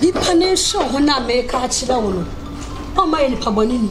nipa ne nhwɛ ɔho no a meka akyerɛ wo no ɔma yɛ nipa bɔne ni